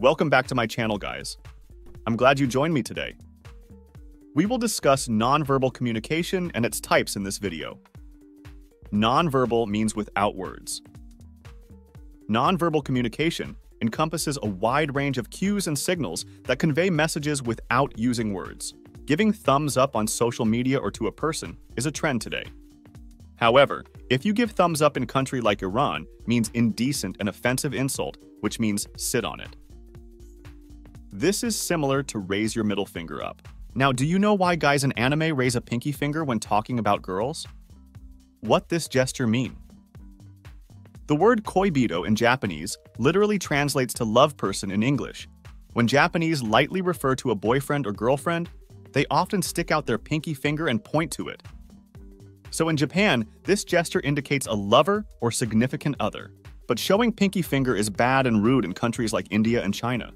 Welcome back to my channel, guys. I'm glad you joined me today. We will discuss nonverbal communication and its types in this video. Nonverbal means without words. Nonverbal communication encompasses a wide range of cues and signals that convey messages without using words. Giving thumbs up on social media or to a person is a trend today. However, if you give thumbs up in country like Iran means indecent and offensive insult, which means sit on it. This is similar to raise your middle finger up. Now, do you know why guys in anime raise a pinky finger when talking about girls? What this gesture mean? The word koibito in Japanese literally translates to love person in English. When Japanese lightly refer to a boyfriend or girlfriend, they often stick out their pinky finger and point to it. So in Japan, this gesture indicates a lover or significant other. But showing pinky finger is bad and rude in countries like India and China.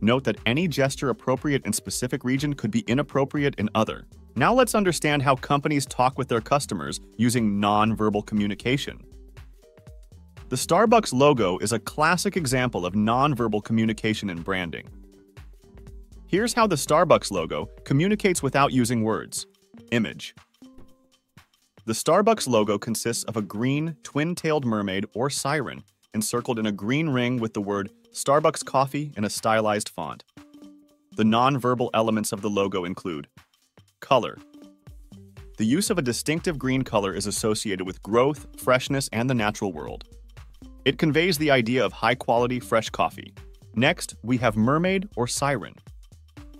Note that any gesture appropriate in specific region could be inappropriate in other. Now let's understand how companies talk with their customers using non-verbal communication. The Starbucks logo is a classic example of non-verbal communication in branding. Here's how the Starbucks logo communicates without using words. Image. The Starbucks logo consists of a green, twin-tailed mermaid or siren encircled in a green ring with the word Starbucks Coffee in a stylized font. The non-verbal elements of the logo include Color. The use of a distinctive green color is associated with growth, freshness, and the natural world. It conveys the idea of high-quality, fresh coffee. Next, we have mermaid or siren.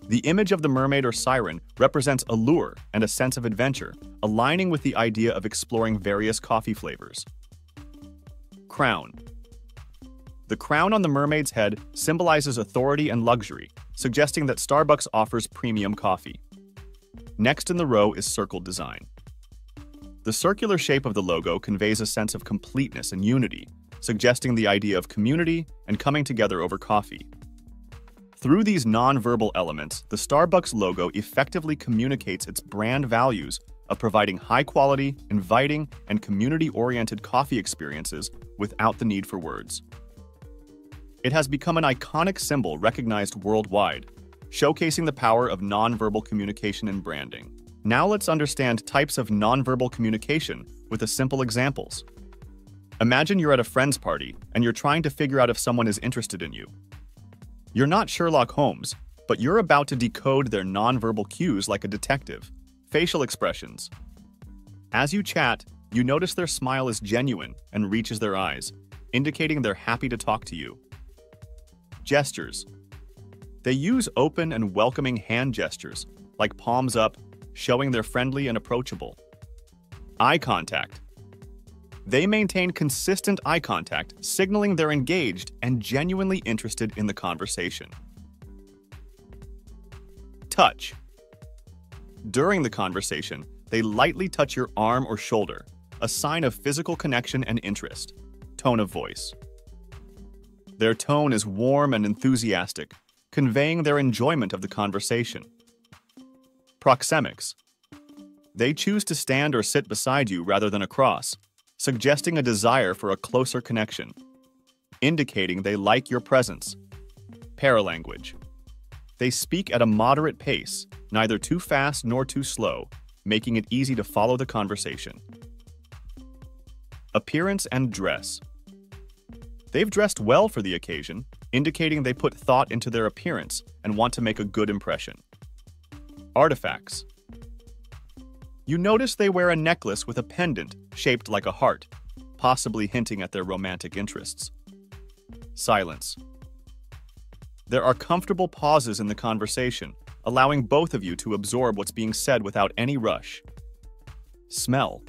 The image of the mermaid or siren represents allure and a sense of adventure, aligning with the idea of exploring various coffee flavors. Crown. The crown on the mermaid's head symbolizes authority and luxury, suggesting that Starbucks offers premium coffee. Next in the row is circle design. The circular shape of the logo conveys a sense of completeness and unity, suggesting the idea of community and coming together over coffee. Through these non-verbal elements, the Starbucks logo effectively communicates its brand values of providing high-quality, inviting, and community-oriented coffee experiences without the need for words. It has become an iconic symbol recognized worldwide, showcasing the power of nonverbal communication and branding. Now let's understand types of nonverbal communication with a simple examples. Imagine you're at a friend's party and you're trying to figure out if someone is interested in you. You're not Sherlock Holmes, but you're about to decode their nonverbal cues like a detective. Facial expressions. As you chat, you notice their smile is genuine and reaches their eyes, indicating they're happy to talk to you. Gestures. They use open and welcoming hand gestures, like palms up, showing they're friendly and approachable. Eye contact. They maintain consistent eye contact, signaling they're engaged and genuinely interested in the conversation. Touch. During the conversation, they lightly touch your arm or shoulder, a sign of physical connection and interest. Tone of voice. Their tone is warm and enthusiastic, conveying their enjoyment of the conversation. Proxemics. They choose to stand or sit beside you rather than across, suggesting a desire for a closer connection, indicating they like your presence. Paralanguage. They speak at a moderate pace, neither too fast nor too slow, making it easy to follow the conversation. Appearance and dress. They've dressed well for the occasion, indicating they put thought into their appearance and want to make a good impression. Artifacts. You notice they wear a necklace with a pendant shaped like a heart, possibly hinting at their romantic interests. Silence. There are comfortable pauses in the conversation, allowing both of you to absorb what's being said without any rush. Smell.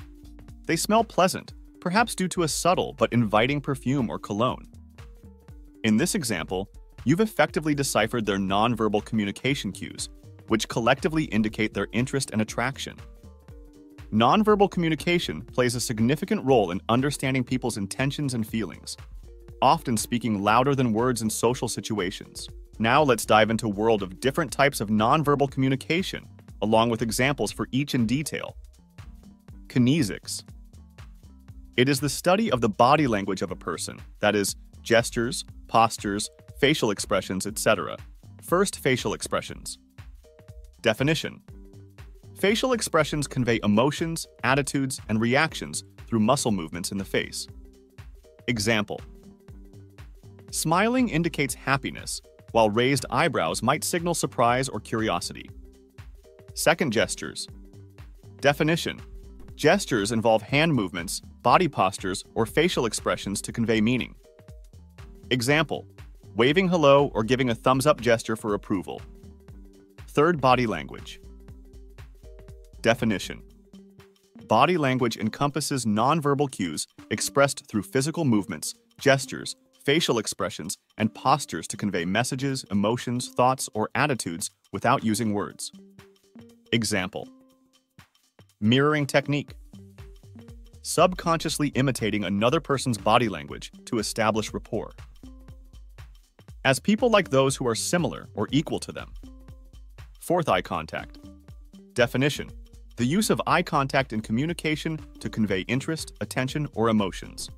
They smell pleasant, perhaps due to a subtle but inviting perfume or cologne. In this example, you've effectively deciphered their nonverbal communication cues, which collectively indicate their interest and attraction. Nonverbal communication plays a significant role in understanding people's intentions and feelings, often speaking louder than words in social situations. Now let's dive into a world of different types of nonverbal communication, along with examples for each in detail. Kinesics it is the study of the body language of a person, that is, gestures, postures, facial expressions, etc. First, facial expressions. Definition. Facial expressions convey emotions, attitudes, and reactions through muscle movements in the face. Example. Smiling indicates happiness, while raised eyebrows might signal surprise or curiosity. Second gestures. Definition. Gestures involve hand movements, body postures, or facial expressions to convey meaning. Example. Waving hello or giving a thumbs up gesture for approval. Third body language. Definition. Body language encompasses nonverbal cues expressed through physical movements, gestures, facial expressions, and postures to convey messages, emotions, thoughts, or attitudes without using words. Example Mirroring technique subconsciously imitating another person's body language to establish rapport. As people like those who are similar or equal to them. Fourth eye contact. Definition the use of eye contact in communication to convey interest, attention, or emotions.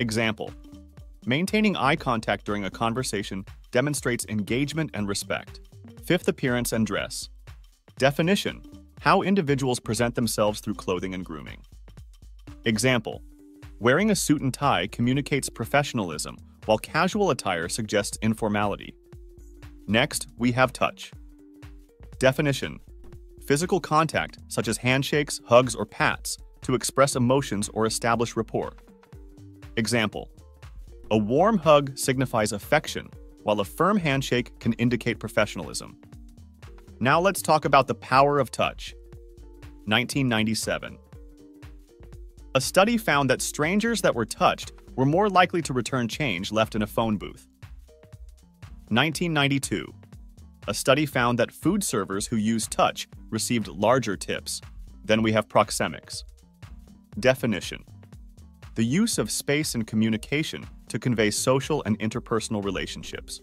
Example Maintaining eye contact during a conversation demonstrates engagement and respect. Fifth appearance and dress. Definition How individuals present themselves through clothing and grooming. Example Wearing a suit and tie communicates professionalism, while casual attire suggests informality. Next, we have touch. Definition Physical contact, such as handshakes, hugs, or pats, to express emotions or establish rapport. Example a warm hug signifies affection, while a firm handshake can indicate professionalism. Now let's talk about the power of touch. 1997. A study found that strangers that were touched were more likely to return change left in a phone booth. 1992. A study found that food servers who used touch received larger tips. Then we have proxemics. Definition the use of space and communication to convey social and interpersonal relationships.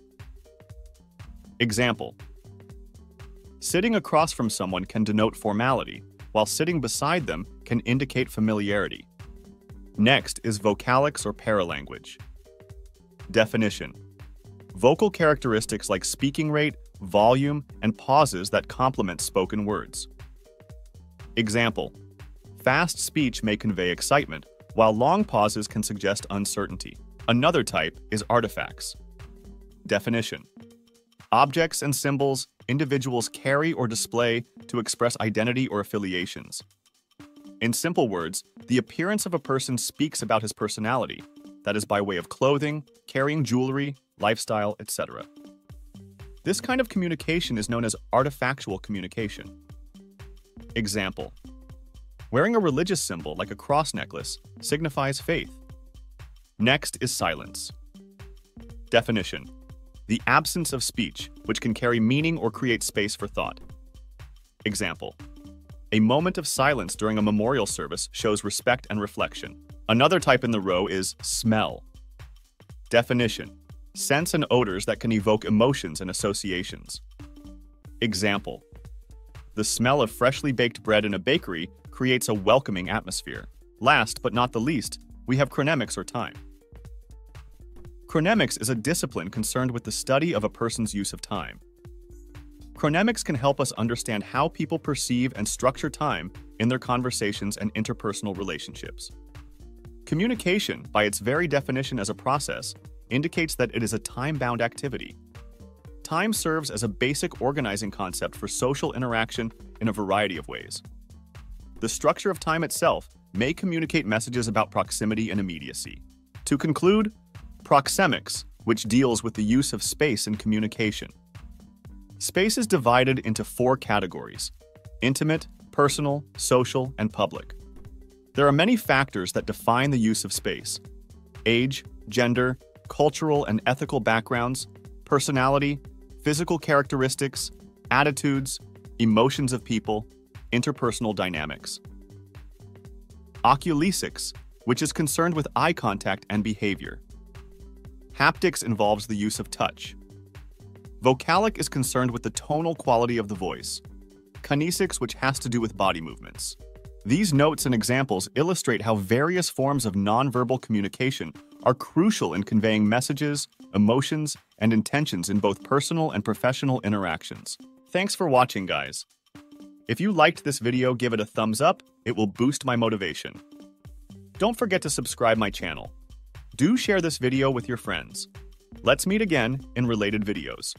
Example Sitting across from someone can denote formality, while sitting beside them can indicate familiarity. Next is vocalics or paralanguage. Definition Vocal characteristics like speaking rate, volume, and pauses that complement spoken words. Example Fast speech may convey excitement, while long pauses can suggest uncertainty. Another type is artifacts. Definition Objects and symbols individuals carry or display to express identity or affiliations. In simple words, the appearance of a person speaks about his personality, that is by way of clothing, carrying jewelry, lifestyle, etc. This kind of communication is known as artifactual communication. Example Wearing a religious symbol like a cross necklace signifies faith. Next is silence. Definition The absence of speech, which can carry meaning or create space for thought. Example A moment of silence during a memorial service shows respect and reflection. Another type in the row is smell. Definition Scents and odors that can evoke emotions and associations. Example The smell of freshly baked bread in a bakery creates a welcoming atmosphere. Last but not the least, we have chronemics or time. Chronemics is a discipline concerned with the study of a person's use of time. Chronemics can help us understand how people perceive and structure time in their conversations and interpersonal relationships. Communication, by its very definition as a process, indicates that it is a time-bound activity. Time serves as a basic organizing concept for social interaction in a variety of ways. The structure of time itself may communicate messages about proximity and immediacy. To conclude, proxemics, which deals with the use of space in communication. Space is divided into four categories intimate, personal, social, and public. There are many factors that define the use of space age, gender, cultural and ethical backgrounds, personality, physical characteristics, attitudes, emotions of people, interpersonal dynamics. Oculesics, which is concerned with eye contact and behavior. Haptics involves the use of touch. Vocalic is concerned with the tonal quality of the voice. Kinesics, which has to do with body movements. These notes and examples illustrate how various forms of nonverbal communication are crucial in conveying messages, emotions, and intentions in both personal and professional interactions. Thanks for watching, guys. If you liked this video, give it a thumbs up. It will boost my motivation. Don't forget to subscribe my channel. Do share this video with your friends. Let's meet again in related videos.